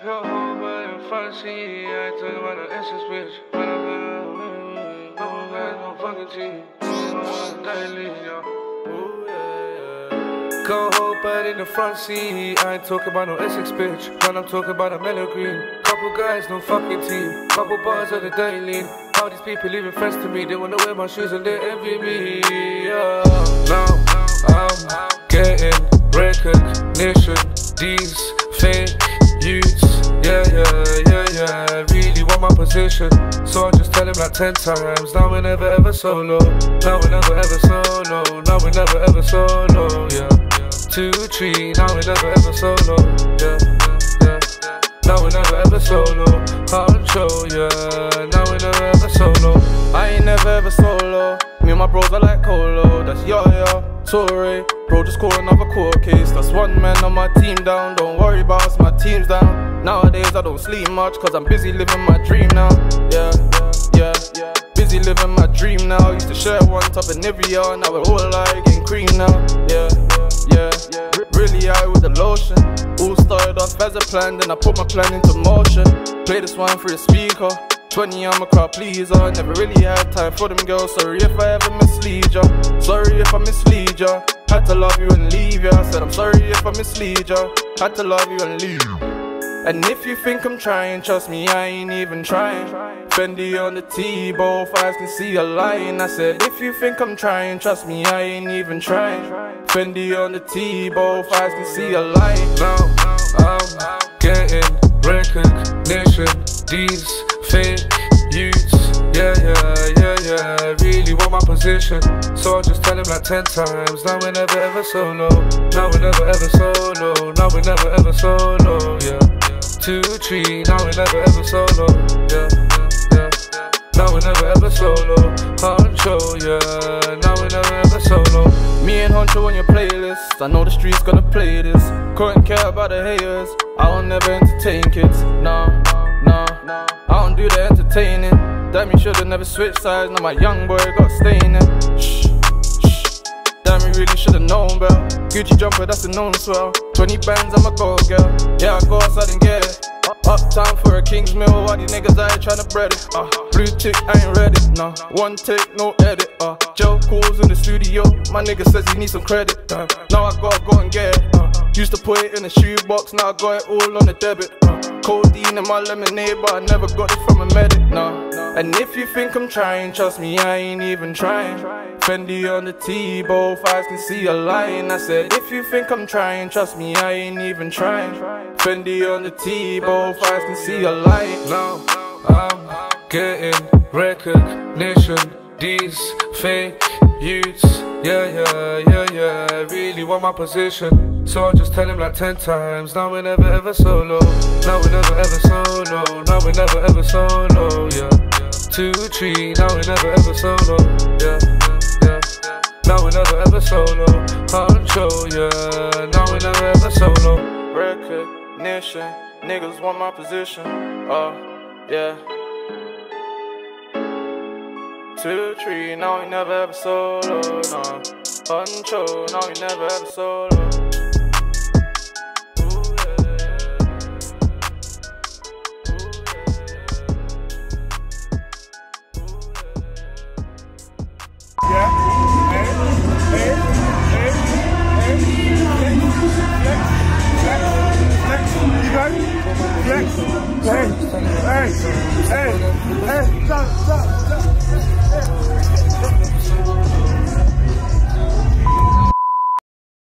Bitch. But I'm in, no no. Go whole body in the front seat. I ain't talking about no Essex bitch. When I'm talking about a mellow green. Couple guys, no fucking team. Couple bars of the daily. All these people even friends to me. They wanna wear my shoes and they envy me. Yeah. Now I'm getting recognition. These So I just tell him like 10 times. Now we're never ever solo. Now we're never ever solo. Now we're never ever solo. Yeah. Two, three. Now we're never ever solo. Yeah, yeah. Now we're never ever solo. Control, yeah. Now we're never ever solo. I ain't never ever solo. Me and my bros are like Colo. That's yo yo. Sorry, bro, just call another court case. That's one man on my team down. Don't worry us, my team's down. Nowadays I don't sleep much, cause I'm busy living my dream now. Yeah, yeah, yeah. Busy living my dream now. Used to share one top every year, now we're all like getting cream now. Yeah, yeah, yeah. Really out with the lotion. All started off as a plan, then I put my plan into motion. Play this one through the speaker. 20, I'm a please. I Never really had time for them girls. Sorry if I ever mislead ya. Sorry if I mislead ya. Had to love you and leave ya. I said I'm sorry if I mislead ya. Had to love you and leave. And if you think I'm trying, trust me, I ain't even trying. Fendi on the T, both eyes can see a line. I said, if you think I'm trying, trust me, I ain't even trying. Fendi on the T, both eyes can see a line. Now I'm getting recognition. These fake youths. Yeah, yeah, yeah, yeah. Really want my position. So I just tell him like 10 times. Now we're never ever solo. Now we're never ever solo. Now we're never ever solo. Yeah. Two, three. Now we're never ever solo. Yeah, yeah. Now we're never ever solo. Control, yeah. Now we're never ever solo. Me and Huncho on your playlist. I know the streets gonna play this. Couldn't care about the haters. I don't never entertain kids. Nah, nah. I don't do the entertaining. Damn, you should've never switched sides. Now my young boy got staining. Shh, shh. Damn, you really should've known, bro. Gucci jumper, that's a known swell. 20 bands, I'm a go girl. Yeah, of course I didn't get it. Uptown for a King's Mill, why these niggas out here tryna bread it? Uh, blue tick, I ain't ready, nah. One take, no edit. Uh, Joe calls in the studio, my nigga says he needs some credit. Uh, now I gotta go and get it. Uh, used to put it in a shoebox, now I got it all on the debit. Codeine in my lemonade, but I never got it from a medic, nah. And if you think I'm trying, trust me, I ain't even trying. Fendi on the T, both eyes can see a line. I said, if you think I'm trying, trust me, I ain't even trying. Fendi on the T, both eyes can see a light. Now I'm getting recognition. These fake youths. Yeah, yeah, yeah, yeah. Really want my position. So I just tell him like 10 times. Now we never ever solo. Now we never ever solo. Now we never ever solo. Yeah. Two, three. Now we never ever solo. Yeah, yeah. Now we never ever solo. Control, yeah. Now we never ever solo. Recognition, niggas want my position. Uh, yeah. Two, three, now we never ever solo. No. Control, now we never ever solo.